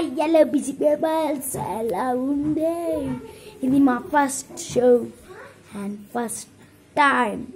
Yellow busy people. Hello day. It's my first show and first time.